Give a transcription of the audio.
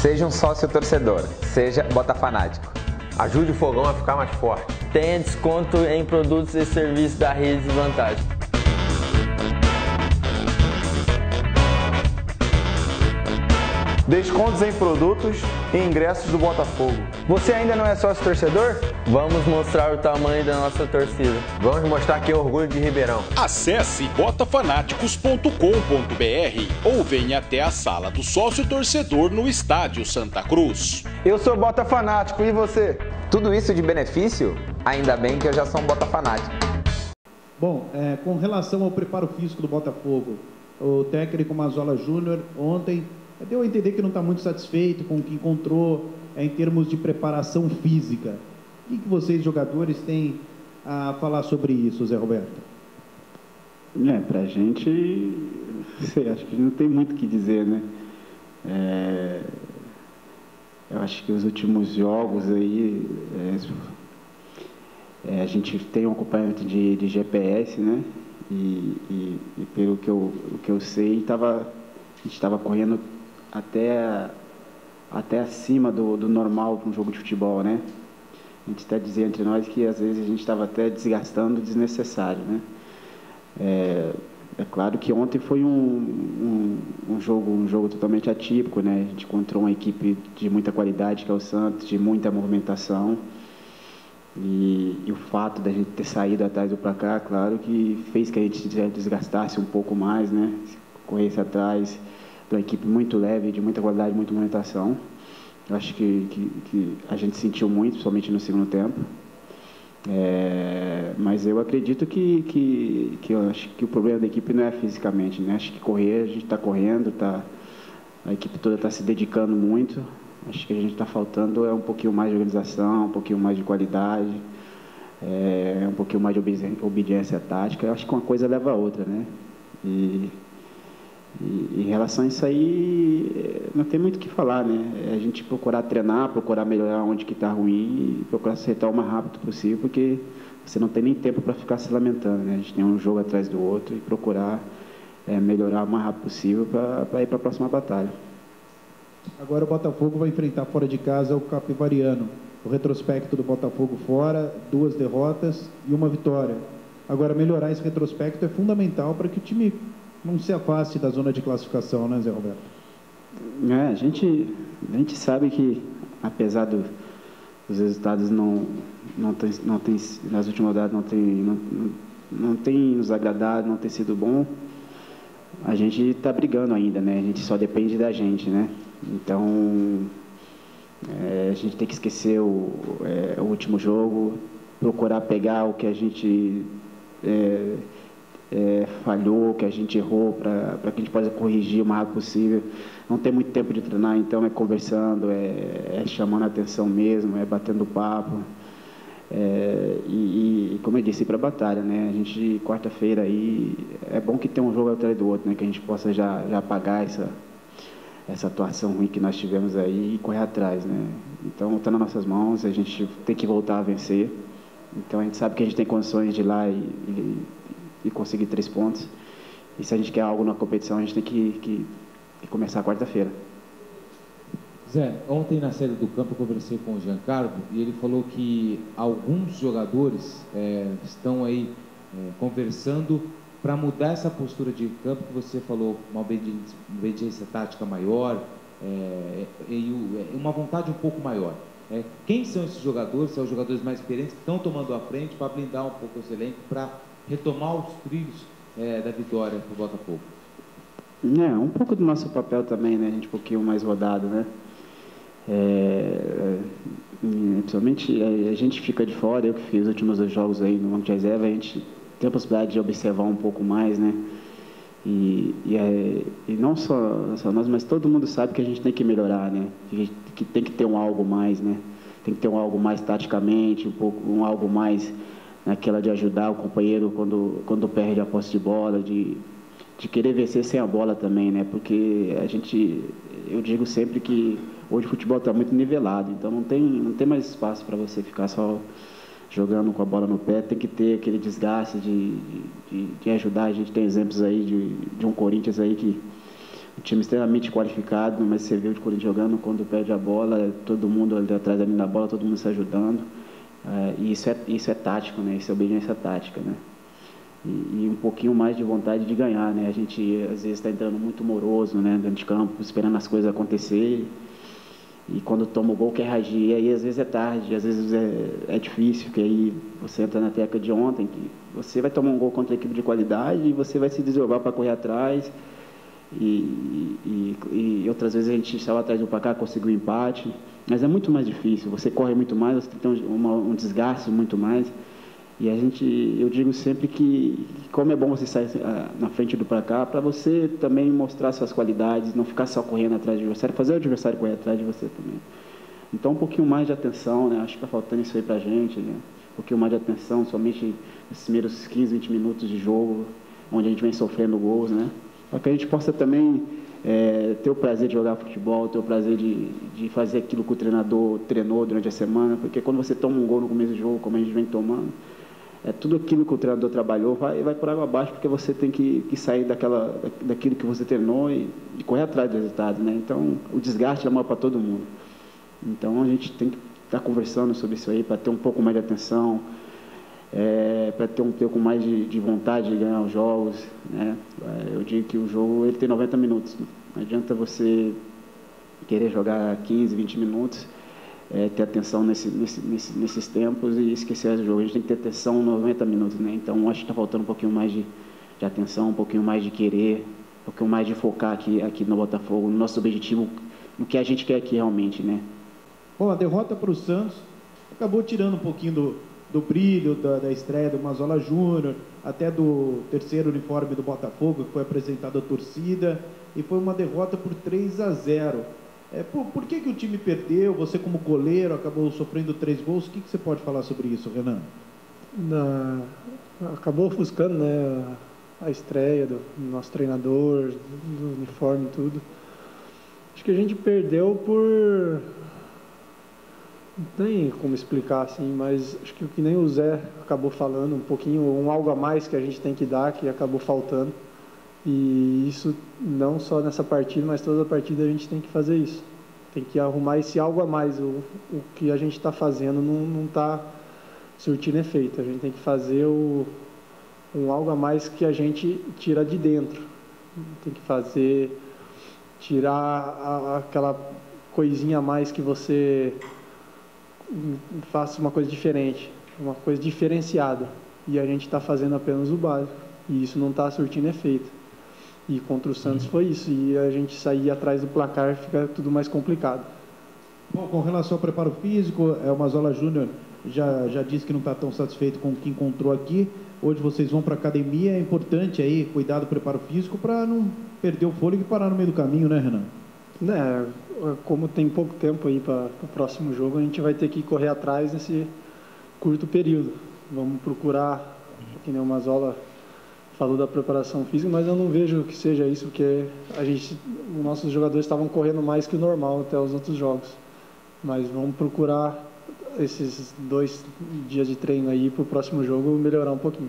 Seja um sócio torcedor, seja botafanático. Ajude o fogão a ficar mais forte. Tenha desconto em produtos e serviços da Rede de Vantagem. Descontos em produtos e ingressos do Botafogo. Você ainda não é sócio torcedor? Vamos mostrar o tamanho da nossa torcida. Vamos mostrar que é orgulho de Ribeirão. Acesse botafanáticos.com.br ou venha até a sala do sócio torcedor no Estádio Santa Cruz. Eu sou Botafanático e você? Tudo isso de benefício? Ainda bem que eu já sou um Botafanático. Bom, é, com relação ao preparo físico do Botafogo, o técnico Mazola Júnior ontem deu a entender que não está muito satisfeito com o que encontrou é, em termos de preparação física. O que, que vocês, jogadores, têm a falar sobre isso, Zé Roberto? É, para a gente, sei, acho que não tem muito o que dizer, né? É, eu acho que os últimos jogos aí, é, é, a gente tem um acompanhamento de, de GPS, né? E, e, e, pelo que eu, que eu sei, tava, a gente estava correndo até, até acima do, do normal para um jogo de futebol, né? A gente até dizia entre nós que às vezes a gente estava até desgastando desnecessário, né? É, é claro que ontem foi um, um, um, jogo, um jogo totalmente atípico, né? A gente encontrou uma equipe de muita qualidade, que é o Santos, de muita movimentação. E, e o fato da gente ter saído atrás do placar, claro que fez que a gente desgastasse um pouco mais, né? Corresse atrás de uma equipe muito leve, de muita qualidade, muita movimentação. Eu acho que, que, que, a gente sentiu muito, principalmente no segundo tempo. É, mas eu acredito que, que, que acho que o problema da equipe não é fisicamente, né? Acho que correr, a gente está correndo, tá, a equipe toda está se dedicando muito. Acho que a gente está faltando é um pouquinho mais de organização, um pouquinho mais de qualidade, é, um pouquinho mais de obediência tática. Eu acho que uma coisa leva a outra, né? E relação a isso aí, não tem muito o que falar, né? É a gente procurar treinar, procurar melhorar onde que está ruim procurar acertar o mais rápido possível, porque você não tem nem tempo para ficar se lamentando, né? A gente tem um jogo atrás do outro e procurar é, melhorar o mais rápido possível para ir para a próxima batalha. Agora o Botafogo vai enfrentar fora de casa o Capivariano. O retrospecto do Botafogo fora, duas derrotas e uma vitória. Agora, melhorar esse retrospecto é fundamental para que o time não se afaste da zona de classificação, né, Zé Roberto? É, a gente, a gente sabe que, apesar do, dos resultados não, não tem, não tem, nas últimas rodadas não tem, não, não tem nos agradado, não tem sido bom, a gente está brigando ainda, né? A gente só depende da gente, né? Então, é, a gente tem que esquecer o, é, o último jogo, procurar pegar o que a gente é, é, falhou, que a gente errou, para que a gente possa corrigir o mais rápido possível. Não tem muito tempo de treinar, então é conversando, é, é chamando a atenção mesmo, é batendo papo. É, e, e, como eu disse, para a batalha, né? A gente, quarta-feira aí, é bom que tenha um jogo atrás do outro, né? Que a gente possa já, já apagar essa, essa atuação ruim que nós tivemos aí e correr atrás, né? Então, está nas nossas mãos, a gente tem que voltar a vencer. Então, a gente sabe que a gente tem condições de ir lá e, e e conseguir três pontos. E se a gente quer algo na competição, a gente tem que, que, que começar quarta-feira. Zé, ontem na saída do campo eu conversei com o Giancarlo e ele falou que alguns jogadores é, estão aí é, conversando para mudar essa postura de campo que você falou, uma obediência, obediência tática maior é, e uma vontade um pouco maior. É, quem são esses jogadores? São os jogadores mais experientes que estão tomando a frente para blindar um pouco esse elenco para retomar os trilhos é, da vitória para o Botafogo? É, um pouco do nosso papel também, né? A gente um pouquinho mais rodado, né? É, é principalmente a gente fica de fora, eu que fiz os últimos dois jogos aí no Banco de Reserva, a gente tem a possibilidade de observar um pouco mais, né? E, e, é, e não só, só, nós, mas todo mundo sabe que a gente tem que melhorar, né? Que, que tem que ter um algo mais, né? Tem que ter um algo mais taticamente, um pouco um algo mais naquela de ajudar o companheiro quando, quando perde a posse de bola, de, de querer vencer sem a bola também, né? Porque a gente, eu digo sempre que hoje o futebol está muito nivelado, então não tem, não tem mais espaço para você ficar só jogando com a bola no pé, tem que ter aquele desgaste de, de, de ajudar. A gente tem exemplos aí de, de um Corinthians aí que um time extremamente qualificado, mas você viu o Corinthians jogando quando perde a bola, todo mundo ali atrás da linha da bola, todo mundo se ajudando. É, e isso é, isso é tático, né? Isso é obediência tática, né? E, e, um pouquinho mais de vontade de ganhar, né? A gente às vezes está entrando muito moroso, né? Dentro de campo, esperando as coisas acontecer. E quando toma o gol quer reagir, aí às vezes é tarde, às vezes é, é difícil, porque aí você entra na teca de ontem, que você vai tomar um gol contra a equipe de qualidade e você vai se desovar para correr atrás. E, e, e, outras vezes a gente estava atrás do placar, conseguiu um empate, mas é muito mais difícil, você corre muito mais, você tem um, um desgaste muito mais. E a gente, eu digo sempre que como é bom você sair ah, na frente do placar, para você também mostrar suas qualidades, não ficar só correndo atrás do adversário, fazer o adversário correr atrás de você também. Então um pouquinho mais de atenção, né? Acho que está faltando isso aí para a gente, né? Um pouquinho mais de atenção, somente nesses primeiros 15, 20 minutos de jogo, onde a gente vem sofrendo gols, né? Para que a gente possa também é, ter o prazer de jogar futebol, ter o prazer de, de fazer aquilo que o treinador treinou durante a semana, porque quando você toma um gol no começo do jogo, como a gente vem tomando, é, tudo aquilo que o treinador trabalhou vai, vai por água abaixo, porque você tem que, que sair daquela, daquilo que você treinou e, e correr atrás do resultado. Né? Então, o desgaste é maior para todo mundo. Então, a gente tem que estar tá conversando sobre isso aí para ter um pouco mais de atenção, é, para ter um pouco mais de, de, vontade de ganhar os jogos. Né? É, eu digo que o jogo ele tem 90 minutos. Não adianta você querer jogar 15, 20 minutos é, ter atenção nesse, nesse, nesse, nesses tempos e esquecer o jogo. A gente tem que ter atenção 90 minutos, né? Então acho que está faltando um pouquinho mais de, de, atenção, um pouquinho mais de querer, um pouquinho mais de focar aqui, aqui no Botafogo, no nosso objetivo, no que a gente quer aqui realmente, né? Bom, a derrota para o Santos acabou tirando um pouquinho do, do brilho da, da estreia do Mazola Júnior, até do terceiro uniforme do Botafogo, que foi apresentado à torcida, e foi uma derrota por 3 a 0. É, por, por, que, que o time perdeu? Você, como goleiro, acabou sofrendo três gols. O que, que você pode falar sobre isso, Renan? Na, acabou ofuscando né, a estreia do nosso treinador, do uniforme e tudo. Acho que a gente perdeu por. Não tem como explicar assim, mas acho que o que nem o Zé acabou falando, um pouquinho, um algo a mais que a gente tem que dar, que acabou faltando. E isso não só nessa partida, mas toda partida a gente tem que fazer isso. Tem que arrumar esse algo a mais. O, o que a gente está fazendo não está surtindo efeito. A gente tem que fazer o, um algo a mais que a gente tira de dentro. Tem que fazer, tirar a, aquela coisinha a mais que você faça uma coisa diferente, uma coisa diferenciada. E a gente está fazendo apenas o básico. E isso não está surtindo efeito. E contra o Santos foi isso. E a gente sair atrás do placar fica tudo mais complicado. Bom, com relação ao preparo físico, é, o Mazola Júnior já, já disse que não está tão satisfeito com o que encontrou aqui. Hoje vocês vão para a academia, é importante aí cuidar do preparo físico para não perder o fôlego e parar no meio do caminho, né, Renan? É, como tem pouco tempo aí para o próximo jogo, a gente vai ter que correr atrás nesse curto período. Vamos procurar, que nem o Mazola falou da preparação física, mas eu não vejo que seja isso, porque a gente, os nossos jogadores estavam correndo mais que o normal até os outros jogos. Mas vamos procurar esses dois dias de treino aí para o próximo jogo melhorar um pouquinho.